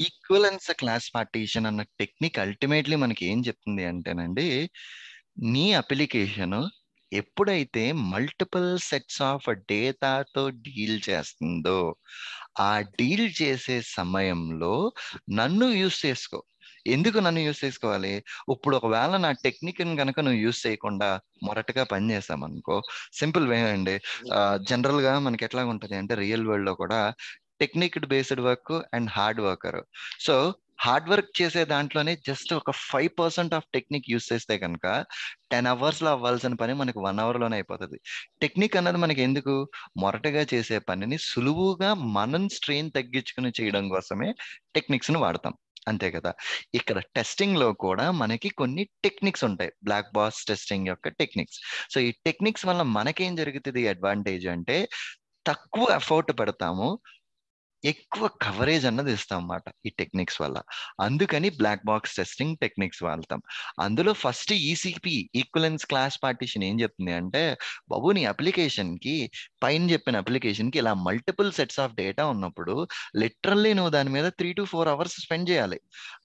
Equivalence class partition అన్న technique ultimately మనకి ఏం చెప్తుంది అంటేనండి నీ అప్లికేషన్ ఎప్పుడైతే మల్టిపుల్ సెట్స్ ఆఫ్ డేటాతో డీల్ చేస్తుందో ఆ డీల్ చేసే సమయంలో నన్ను యూస్ చేసుకో. ఎందుకు నన్ను యూస్ చేసుకోవాలి? ఇప్పుడు ఒకవేళ నా టెక్నిక్ కనుక నువ్వు యూస్ చేయకుండా మొరటగా పని చేసామనుకో సింపుల్ వే అండి. జనరల్గా మనకి ఎట్లా ఉంటది అంటే రియల్ వరల్డ్లో కూడా technique based work and hard worker so hard work చేసే దాంట్లోనే జస్ట్ ఒక five percent of technique use చేస్తే కనుక టెన్ అవర్స్లో అవ్వాల్సిన పని మనకి వన్ అవర్లోనే అయిపోతుంది. టెక్నిక్ అన్నది మనకి ఎందుకు? మొరటగా చేసే పనిని సులువుగా మనం స్ట్రెయిన్ తగ్గించుకుని చేయడం కోసమే టెక్నిక్స్ని వాడతాం. అంతే కదా? ఇక్కడ టెస్టింగ్లో కూడా మనకి కొన్ని టెక్నిక్స్ ఉంటాయి. బ్లాక్ బాక్స్ టెస్టింగ్ యొక్క టెక్నిక్స్ సో ఈ టెక్నిక్స్ వల్ల మనకేం జరుగుతుంది అడ్వాంటేజ్ అంటే తక్కువ ఎఫర్ట్ పెడతాము ఎక్కువ కవరేజ్ అన్నది ఇస్తాం అన్నమాట ఈ టెక్నిక్స్ వల్ల. అందుకని బ్లాక్ బాక్స్ టెస్టింగ్ టెక్నిక్స్ వాడతాం. అందులో first ECP equivalence class partition ఏం చెప్తుంది అంటే బాబు నీ అప్లికేషన్కి పైన చెప్పిన అప్లికేషన్కి ఇలా మల్టిపుల్ సెట్స్ ఆఫ్ డేటా ఉన్నప్పుడు లిటరల్లీ నువ్వు దాని మీద three to four hours spend చేయాలి.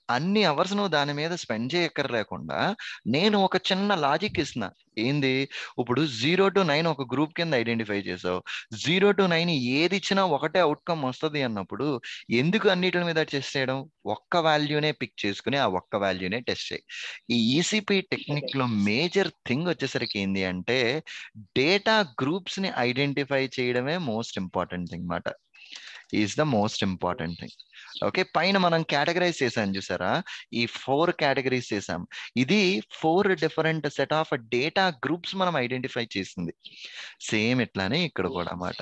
అన్ని అవర్స్ నువ్వు దాని మీద స్పెండ్ చేయక్కర్ లేకుండా నేను ఒక చిన్న లాజిక్ ఇస్తున్నా. ఏంది? ఇప్పుడు జీరో టు నైన్ ఒక గ్రూప్ కింద ఐడెంటిఫై చేసావు. జీరో టు నైన్ ఏది ఇచ్చినా ఒకటే అవుట్కమ్ వస్తుంది అన్నప్పుడు ఎందుకు అన్నిటి మీద టెస్ట్ చేయడం? ఒక్క వాల్యూనే పిక్ చేసుకుని ఆ ఒక్క వాల్యూనే టెస్ట్ చేయి. ఈ ఈసీపీ టెక్నిక్లో మేజర్ థింగ్ వచ్చేసరికి ఏంది అంటే డేటా గ్రూప్స్ని ఐడెంటిఫై చేయడమే మోస్ట్ ఇంపార్టెంట్ థింగ్ మాట. Is the most important thing okay పైన మనం కేటగరైజ్ చేసాం చూసారా? ఈ ఫోర్ కేటగిరీస్ చేసాం ఇది four different set of data groups మనం ఐడెంటిఫై చేసింది. సేమ్ ఇట్లానే ఇక్కడ కూడా అన్నమాట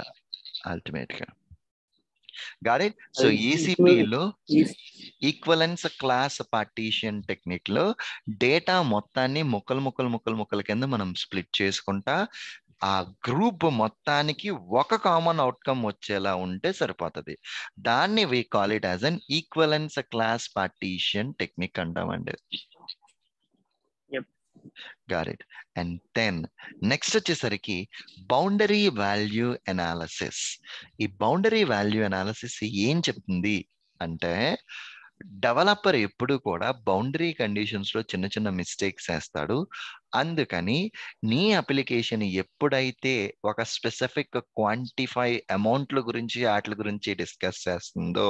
అల్టిమేట్గా గాడ్ ఇట్ సో ఈసీపీలో ఈక్వలెన్స్ క్లాస్ పార్టీషన్ టెక్నిక్లో డేటా మొత్తాన్ని ముక్కలు ముక్కలు ముక్కలు ముక్కల కింద మనం స్ప్లిట్ చేసుకుంటా ఆ గ్రూప్ మొత్తానికి ఒక కామన్ అవుట్కమ్ వచ్చేలా ఉంటే సరిపోతుంది. దాన్ని we call it as an equivalence class partition technique అంటామండి. Got it. And then next వచ్చేసరికి బౌండరీ వాల్యూ అనాలసిస్ ఈ బౌండరీ వాల్యూ అనాలసిస్ ఏం చెప్తుంది అంటే డెవలపర్ ఎప్పుడు కూడా బౌండరీ కండిషన్స్లో చిన్న చిన్న మిస్టేక్స్ వేస్తాడు అందుకని నీ అప్లికేషన్ ఎప్పుడైతే ఒక స్పెసిఫిక్ క్వాంటిఫై అమౌంట్ల గురించి వాటి గురించి డిస్కస్ చేస్తుందో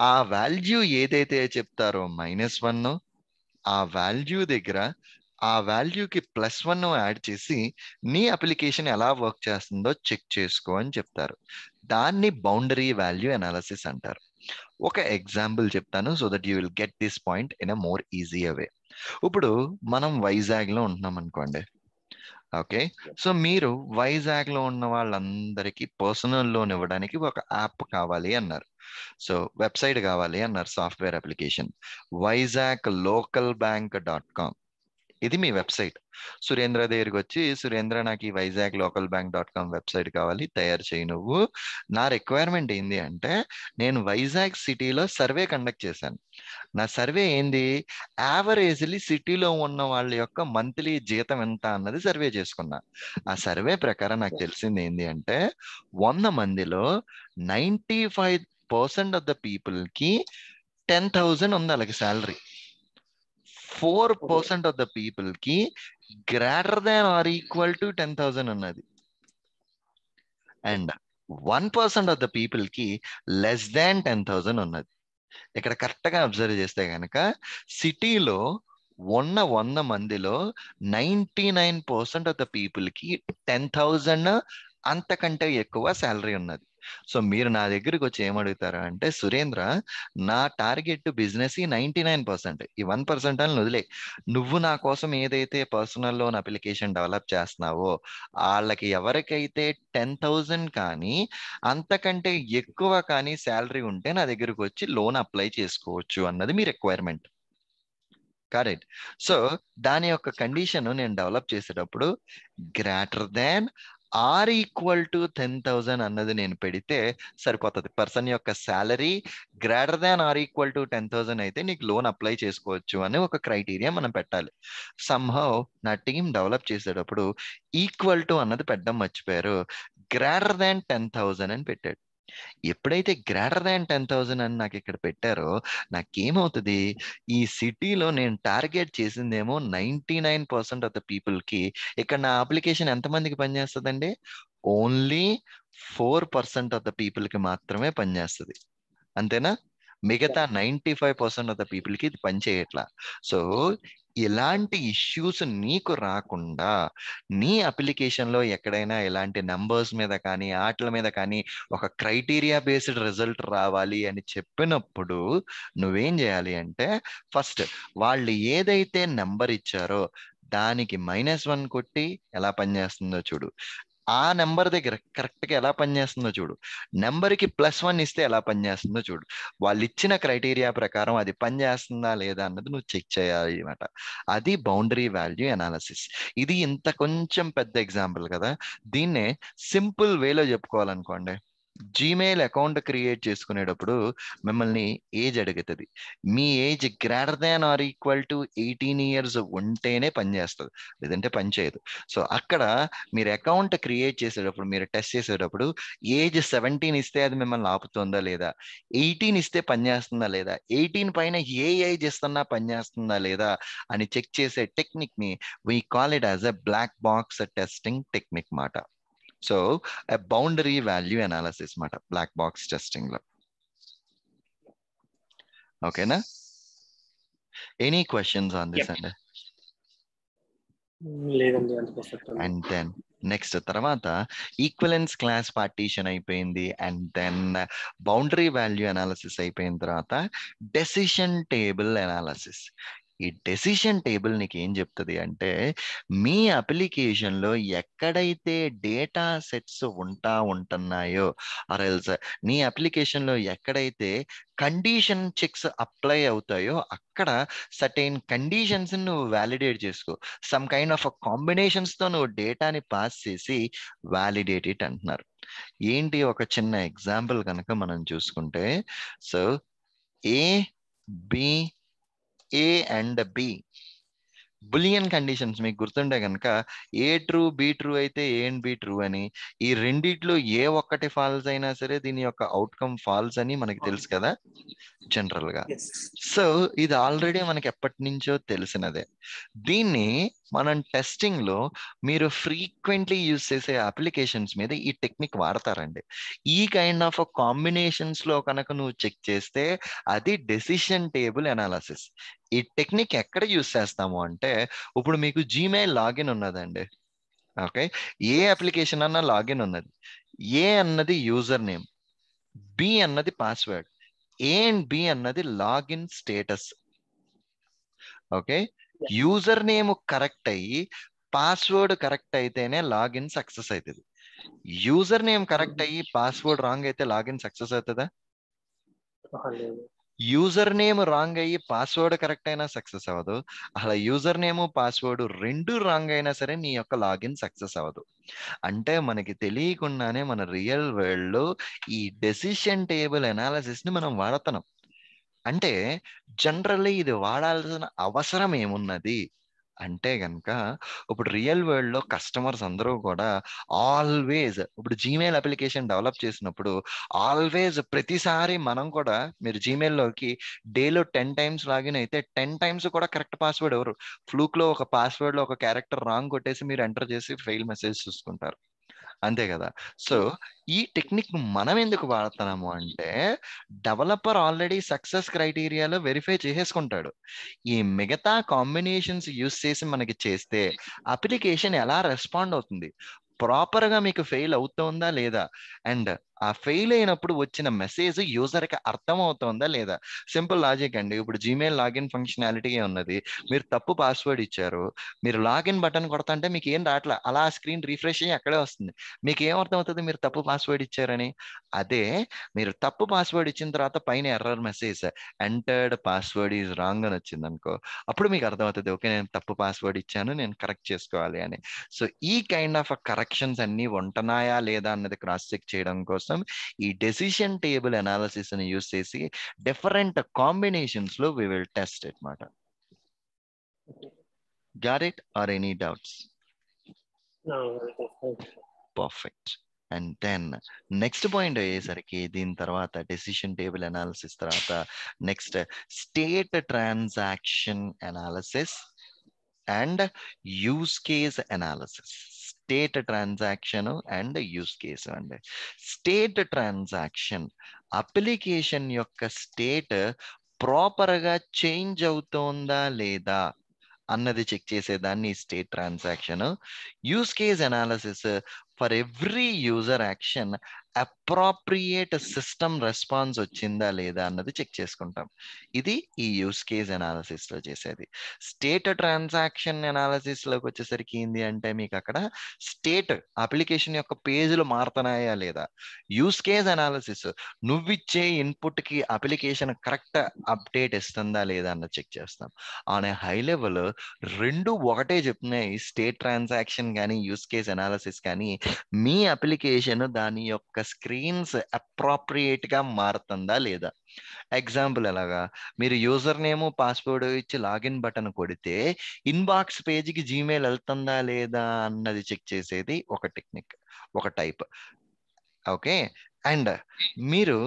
ఆ వాల్యూ ఏదైతే చెప్తారో మైనస్ వన్ ఆ వాల్యూ దగ్గర ఆ వాల్యూకి ప్లస్ వన్ యాడ్ చేసి నీ అప్లికేషన్ ఎలా వర్క్ చేస్తుందో చెక్ చేసుకో అని చెప్తారు. దాన్ని బౌండరీ వాల్యూ అనాలసిస్ అంటారు. ఒక ఎగ్జాంపుల్ చెప్తాను so that you will get this point in a more easy way ఇప్పుడు మనం వైజాగ్లో ఉంటున్నాం అనుకోండి. ఓకే సో మీరు వైజాగ్లో ఉన్న వాళ్ళందరికీ పర్సనల్ లోన్ ఇవ్వడానికి ఒక యాప్ కావాలి అన్నారు. సో వెబ్సైట్ కావాలి అన్నారు software application Vizag local bank dot com ఇది మీ వెబ్సైట్. సురేంద్ర దగ్గరికి వచ్చి సురేంద్ర నాకు ఈ Vizag local bank dot com website కావాలి తయారు చేయి నువ్వు. నా రిక్వైర్మెంట్ ఏంది అంటే నేను వైజాగ్ సిటీలో సర్వే కండక్ట్ చేశాను. నా సర్వే ఏంది? యావరేజ్లీ సిటీలో ఉన్న వాళ్ళ యొక్క మంత్లీ జీతం ఎంత అన్నది సర్వే చేసుకున్నా. ఆ సర్వే ప్రకారం నాకు తెలిసింది ఏంది అంటే వంద మందిలో ninety five percent of the పీపుల్కి టెన్ థౌజండ్ ఉంది అలాగే salary. Four percent of the పీపుల్కి greater than or equal to ten thousand ఉన్నది and one percent of the పీపుల్కి లెస్ దాన్ టెన్ థౌసండ్ ఉన్నది ఇక్కడ కరెక్ట్గా అబ్జర్వ్ చేస్తే కనుక సిటీలో ఉన్న వంద మందిలో ninety nine percent of the పీపుల్కి టెన్ థౌజండ్ అంతకంటే ఎక్కువ శాలరీ ఉన్నది. సో మీరు నా దగ్గరికి వచ్చి ఏమడుగుతారా అంటే సురేంద్ర నా టార్గెట్ బిజినెస్ ఈ నైన్టీ నైన్ పర్సెంట్. ఈ వన్ పర్సెంట్ అని వదిలే. నువ్వు నా కోసం ఏదైతే పర్సనల్ లోన్ అప్లికేషన్ డెవలప్ చేస్తున్నావో వాళ్ళకి ఎవరికైతే టెన్ థౌజండ్ కానీ అంతకంటే ఎక్కువ కానీ శాలరీ ఉంటే నా దగ్గరకు వచ్చి లోన్ అప్లై చేసుకోవచ్చు అన్నది మీ రిక్వైర్మెంట్. కరెక్ట్. సో దాని యొక్క కండిషన్ నేను డెవలప్ చేసేటప్పుడు greater than or equal to ten thousand అన్నది నేను పెడితే సరిపోతుంది. పర్సన్ యొక్క salary greater than or equal to ten thousand అయితే నీకు లోన్ అప్లై చేసుకోవచ్చు అని ఒక క్రైటీరియా మనం పెట్టాలి. సంహవ్ నా టీం డెవలప్ చేసేటప్పుడు ఈక్వల్ టు అన్నది పెట్టడం మర్చిపోయారు. గ్రేటర్ దాన్ టెన్ థౌజండ్ అని పెట్టాడు. ఎప్పుడైతే గ్రేటర్ దాన్ టెన్ థౌసండ్ అని నాకు ఇక్కడ పెట్టారో నాకేమవుతుంది? ఈ సిటీలో నేను target చేసిందేమో ninety nine percent of the పీపుల్కి ఇక్కడ నా అప్లికేషన్ ఎంతమందికి పనిచేస్తుందండి? Only four percent of the పీపుల్కి మాత్రమే పనిచేస్తుంది. అంతేనా? మిగతా ninety five percent of the పీపుల్కి ఇది పనిచేయట్లా సో ఇలాంటి ఇష్యూస్ నీకు రాకుండా నీ అప్లికేషన్లో ఎక్కడైనా ఇలాంటి నంబర్స్ మీద కానీ ఆటల మీద కానీ ఒక క్రైటీరియా బేస్డ్ రిజల్ట్ రావాలి అని చెప్పినప్పుడు నువ్వేం చేయాలి అంటే ఫస్ట్ వాళ్ళు ఏదైతే నెంబర్ ఇచ్చారో దానికి మైనస్ వన్ కొట్టి ఎలా పనిచేస్తుందో చూడు. ఆ నెంబర్ దగ్గర కరెక్ట్గా ఎలా పనిచేస్తుందో చూడు. నెంబర్కి ప్లస్ వన్ ఇస్తే ఎలా పనిచేస్తుందో చూడు. వాళ్ళు ఇచ్చిన క్రైటీరియా ప్రకారం అది పనిచేస్తుందా లేదా అన్నది నువ్వు చెక్ చేయాలి అనమాట అది బౌండరీ వాల్యూ అనాలసిస్ ఇది ఇంత కొంచెం పెద్ద ఎగ్జాంపుల్ కదా. దీన్నే సింపుల్ వేలో చెప్పుకోవాలనుకోండి. జీమెయిల్ అకౌంట్ క్రియేట్ చేసుకునేటప్పుడు మిమ్మల్ని ఏజ్ అడుగుతుంది. మీ age greater than or equal to eighteen years ఉంటేనే పనిచేస్తుంది లేదంటే పనిచేయదు సో అక్కడ మీరు అకౌంట్ క్రియేట్ చేసేటప్పుడు మీరు టెస్ట్ చేసేటప్పుడు ఏజ్ సెవెంటీన్ ఇస్తే అది మిమ్మల్ని ఆపుతుందా లేదా? ఎయిటీన్ ఇస్తే పనిచేస్తుందా లేదా? ఎయిటీన్ పైన ఏ ఏజ్ ఇస్తున్నా పనిచేస్తుందా లేదా? అని చెక్ చేసే టెక్నిక్ని we call it as a black box testing technique మాట. సో బౌండరీ వాల్యూ అనాలిసిస్ మాట బ్లాక్ బాక్స్ టెస్టింగ్లో. ఓకేనా ఎనీ క్వశ్చన్స్ ఆన్ దిస్ అండి అండ్ దెన్ నెక్స్ట్ తర్వాత ఈక్వలెన్స్ క్లాస్ పార్టీషన్ అయిపోయింది. And then boundary value analysis అయిపోయిన తర్వాత డెసిషన్ టేబుల్ అనాలిసిస్ ఈ డెసిషన్ టేబుల్ నీకు ఏం చెప్తుంది అంటే మీ అప్లికేషన్లో ఎక్కడైతే డేటా సెట్స్ ఉంటా ఉంటున్నాయో ఆర్ ఎల్స్ నీ అప్లికేషన్లో ఎక్కడైతే కండిషన్ చెక్స్ అప్లై అవుతాయో అక్కడ సర్టైన్ కండిషన్స్ నువ్వు వ్యాలిడేట్ చేసుకో. సమ్ కైండ్ ఆఫ్ కాంబినేషన్స్తో నువ్వు డేటాని పాస్ చేసి వ్యాలిడేట్ ఇట్ అంటున్నారు. ఏంటి ఒక చిన్న ఎగ్జాంపుల్ కనుక మనం చూసుకుంటే so A B A and B boolean conditions మీకు గుర్తుండే కనుక ఏ ట్రూ బి ట్రూ అయితే ఏ అండ్ బి ట్రూ అని ఈ రెండిట్లో ఏ ఒక్కటి ఫాల్స్ అయినా సరే దీని యొక్క అవుట్కమ్ ఫాల్స్ అని మనకి తెలుసు కదా జనరల్గా సో ఇది ఆల్రెడీ మనకి ఎప్పటి నుంచో తెలిసినదే. దీన్ని మనం టెస్టింగ్లో మీరు ఫ్రీక్వెంట్లీ యూజ్ చేసే అప్లికేషన్స్ మీద ఈ టెక్నిక్ వాడతారండి. ఈ కైండ్ ఆఫ్ కాంబినేషన్స్లో కనుక నువ్వు చెక్ చేస్తే అది డెసిషన్ టేబుల్ అనాలసిస్ ఈ టెక్నిక్ ఎక్కడ యూజ్ చేస్తాము అంటే ఇప్పుడు మీకు జీమెయిల్ లాగిన్ ఉన్నదండి. ఓకే? ఏ అప్లికేషన్ అన్న లాగిన్ ఉన్నది. ఏ అన్నది యూజర్ నేమ్ బి అన్నది పాస్వర్డ్ ఏ అండ్ బి అన్నది login status. Okay? User name correct అయ్యి పాస్వర్డ్ కరెక్ట్ అయితేనే లాగిన్ సక్సెస్ అవుతుంది యూజర్ నేమ్ కరెక్ట్ అయ్యి పాస్వర్డ్ రాంగ్ అయితే లాగిన్ సక్సెస్ అవుతుందా? యూజర్ నేమ్ రాంగ్ అయ్యి పాస్వర్డ్ కరెక్ట్ అయినా సక్సెస్ అవ్వదు. అలా యూజర్ నేమ్ పాస్వర్డ్ రెండు రాంగ్ అయినా సరే నీ యొక్క లాగిన్ సక్సెస్ అవ్వదు. అంటే మనకి తెలియకుండానే మన రియల్ వరల్డ్లో ఈ డెసిషన్ టేబుల్ అనాలిసిస్ని మనం వాడుతున్నాం. అంటే జనరల్లీ ఇది వాడాల్సిన అవసరం ఏమున్నది? అంటే కనుక ఇప్పుడు రియల్ వరల్డ్లో కస్టమర్స్ అందరూ కూడా ఆల్వేజ్ ఇప్పుడు జీమెయిల్ అప్లికేషన్ డెవలప్ చేసినప్పుడు ఆల్వేజ్ ప్రతిసారి మనం కూడా మీరు జీమెయిల్లోకి డేలో టెన్ టైమ్స్ లాగిన్ అయితే టెన్ టైమ్స్ కూడా కరెక్ట్ పాస్వర్డ్ ఎవరు? ఫ్లూక్లో ఒక పాస్వర్డ్లో ఒక క్యారెక్టర్ రాంగ్ కొట్టేసి మీరు ఎంటర్ చేసి ఫెయిల్ మెసేజ్ చూసుకుంటారు. అంతే కదా. సో ఈ టెక్నిక్ మనం ఎందుకు వాడుతున్నాము అంటే డెవలపర్ ఆల్రెడీ సక్సెస్ క్రైటీరియాలో వెరిఫై చేసేసుకుంటాడు. ఈ మిగతా కాంబినేషన్స్ యూస్ చేసి మనకి చేస్తే అప్లికేషన్ ఎలా రెస్పాండ్ అవుతుంది? ప్రాపర్గా మీకు ఫెయిల్ అవుతుందా లేదా? అండ్ ఆ ఫెయిల్ అయినప్పుడు వచ్చిన మెసేజ్ యూజర్కి అర్థం అవుతుందా లేదా? సింపుల్ లాజిక్ అండి. ఇప్పుడు జీమెయిల్ లాగిన్ ఫంక్షనాలిటీ ఉన్నది? మీరు తప్పు పాస్వర్డ్ ఇచ్చారు. మీరు లాగిన్ బటన్ కొడతంటే మీకు ఏం రావట్లే అలా స్క్రీన్ రిఫ్రెష్ అయ్యి అక్కడే వస్తుంది. మీకు ఏం అర్థం అవుతుంది మీరు తప్పు పాస్వర్డ్ ఇచ్చారని. అదే మీరు తప్పు పాస్వర్డ్ ఇచ్చిన తర్వాత పైన error message. Entered password is wrong అని వచ్చింది అనుకో అప్పుడు మీకు అర్థమవుతుంది ఓకే నేను తప్పు పాస్వర్డ్ ఇచ్చాను నేను కరెక్ట్ చేసుకోవాలి అని. సో ఈ కైండ్ ఆఫ్ కరెక్షన్స్ అన్ని ఉంటున్నాయా లేదా అన్నది క్రాస్ చెక్ చేయడం కోసం ఈ డెసిషన్ టేబుల్ అనాలిసిస్ని యూస్ చేసి డిఫరెంట్ కాంబినేషన్స్లో వి విల్ టెస్ట్ ఇట్ మాట. Got it or any doubts perfect and then next point అయ్యేసరికి దీని తర్వాత డెసిషన్ టేబుల్ అనాలిసిస్ తర్వాత next state transaction analysis and use case analysis state transaction and use case అండి. State transaction application యొక్క state ప్రాపర్గా change అవుతోందా లేదా అన్నది చెక్ చేసేదాన్ని state transaction. Use case analysis for every user action appropriate system response వచ్చిందా లేదా అన్నది చెక్ చేసుకుంటాం. ఇది ఈ యూస్ కేస్ అనాలసిస్లో చేసేది. స్టేట్ ట్రాన్సాక్షన్ అనాలసిస్లోకి వచ్చేసరికి ఏంది అంటే మీకు అక్కడ స్టేట్ అప్లికేషన్ యొక్క పేజీలు మారుతున్నాయా లేదా? యూస్ కేస్ అనాలసిస్ నువ్విచ్చే ఇన్పుట్కి అప్లికేషన్ కరెక్ట్ అప్డేట్ ఇస్తుందా లేదా అన్నది చెక్ చేస్తాం. ఆన్ ఏ హై లెవెల్ రెండు ఒకటే చెప్తున్నాయి. స్టేట్ ట్రాన్సాక్షన్ కానీ యూస్ కేస్ అనాలసిస్ కానీ మీ అప్లికేషన్ దాని యొక్క స్క్రీన్స్ అప్రాప్రియేట్గా మారుతుందా లేదా? ఎగ్జాంపుల్ ఎలాగా మీరు యూజర్ నేమ్ పాస్వర్డ్ ఇచ్చి లాగిన్ బటన్ కొడితే ఇన్బాక్స్ పేజీకి జీమెయిల్ వెళ్తుందా లేదా అన్నది చెక్ చేసేది ఒక టెక్నిక్ ఒక టైప్. ఓకే? అండ్ మీరు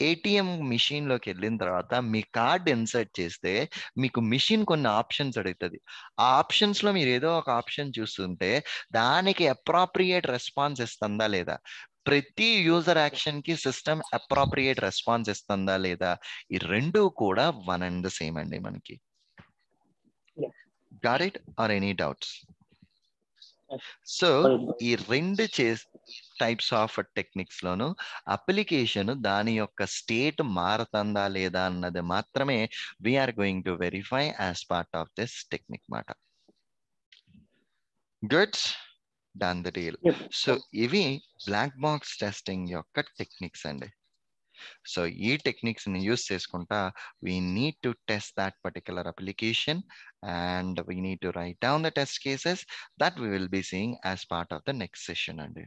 ఏటీఎం మిషన్లోకి వెళ్ళిన తర్వాత మీ కార్డ్ ఇన్సర్ట్ చేస్తే మీకు మిషన్ కొన్ని ఆప్షన్స్ అడుగుతుంది. ఆ ఆప్షన్స్లో మీరు ఏదో ఒక ఆప్షన్ చూస్తుంటే దానికి అప్రాప్రియేట్ రెస్పాన్స్ ఇస్తుందా లేదా? ప్రతి యూజర్ యాక్షన్కి సిస్టమ్ అప్రాప్రియేట్ రెస్పాన్స్ ఇస్తుందా లేదా? ఈ రెండు కూడా వన్ అండ్ ద సేమ్ అండి మనకి. Got it or any doubts so ఈ రెండు చే టైప్స్ ఆఫ్ టెక్నిక్స్ లోను అప్లికేషన్ దాని యొక్క స్టేట్ మారుతుందా లేదా అన్నది మాత్రమే we're going to verify as part of this technique మాట. Goods done the deal so ఇవి బ్లాక్ బాక్స్ టెస్టింగ్ యొక్క టెక్నిక్స్ అండి. సో ఈ టెక్నిక్స్ని యూస్ చేసుకుంటా we need to test that particular application and we need to write down the test cases that we will be seeing as part of the next session అండి.